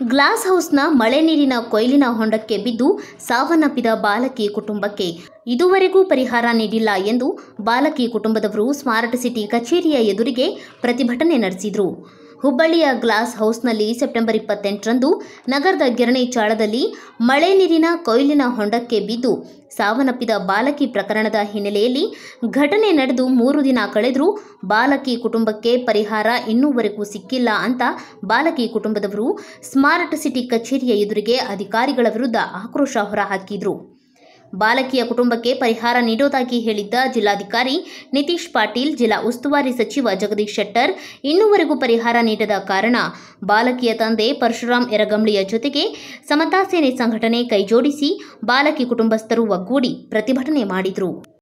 Glass ಹೌಸ್ನ ಮಳೆ ನೀರಿನ ಕೊಯ್ಲಿನ ಹೊಂಡಕ್ಕೆ ಬಿದ್ದು ಸಾವನ್ನಪ್ಪಿದ ಬಾಲಕಿ ಕುಟುಂಬಕ್ಕೆ ಇದುವರೆಗೂ ಪರಿಹಾರ ನೀಡಿಲ್ಲ ಎಂದು ಬಾಲಕಿ ಕುಟುಂಬದವರು ಸ್ಮಾರ್ಟ್ ಸಿಟಿ ಕಚೇರಿಯ ಎದುರಿಗೆ ಪ್ರತಿಭಟನೆ ನಡೆಸಿದರು. ಹುಬ್ಬಳ್ಳಿಯ ಗ್ಲಾಸ್ ಹೌಸ್ನಲ್ಲಿ ಸೆಪ್ಟೆಂಬರ್ ಇಪ್ಪತ್ತೆಂಟರಂದು ನಗರದ ಗಿರಣಿ ಚಾಳದಲ್ಲಿ ಮಳೆ ನೀರಿನ ಕೊಯ್ಲಿನ ಹೊಂಡಕ್ಕೆ ಬಿದ್ದು ಸಾವನ್ನಪ್ಪಿದ ಬಾಲಕಿ ಪ್ರಕರಣದ ಹಿನ್ನೆಲೆಯಲ್ಲಿ ಘಟನೆ ನಡೆದು ಮೂರು ದಿನ ಕಳೆದರೂ ಬಾಲಕಿ ಕುಟುಂಬಕ್ಕೆ ಪರಿಹಾರ ಇನ್ನೂವರೆಗೂ ಸಿಕ್ಕಿಲ್ಲ ಅಂತ ಬಾಲಕಿ ಕುಟುಂಬದವರು ಸ್ಮಾರ್ಟ್ ಸಿಟಿ ಕಚೇರಿಯ ಎದುರಿಗೆ ಅಧಿಕಾರಿಗಳ ವಿರುದ್ಧ ಆಕ್ರೋಶ ಹೊರಹಾಕಿದರು. ಬಾಲಕಿಯ ಕುಟುಂಬಕ್ಕೆ ಪರಿಹಾರ ನೀಡೋದಾಗಿ ಹೇಳಿದ್ದ ಜಿಲ್ಲಾಧಿಕಾರಿ ನಿತೀಶ್ ಪಾಟೀಲ್, ಜಿಲ್ಲಾ ಉಸ್ತುವಾರಿ ಸಚಿವ ಜಗದೀಶ್ ಶೆಟ್ಟರ್ ಇನ್ನೂವರೆಗೂ ಪರಿಹಾರ ನೀಡದ ಕಾರಣ ಬಾಲಕಿಯ ತಂದೆ ಪರಶುರಾಮ್ ಎರಗಂಳಿಯ ಜೊತೆಗೆ ಸಮತಾ ಸೇನೆ ಸಂಘಟನೆ ಕೈಜೋಡಿಸಿ ಬಾಲಕಿ ಕುಟುಂಬಸ್ಥರು ಒಗ್ಗೂಡಿ ಪ್ರತಿಭಟನೆ ಮಾಡಿದರು.